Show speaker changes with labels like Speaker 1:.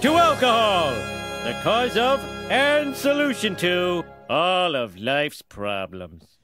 Speaker 1: to alcohol, the cause of and solution to all of life's problems.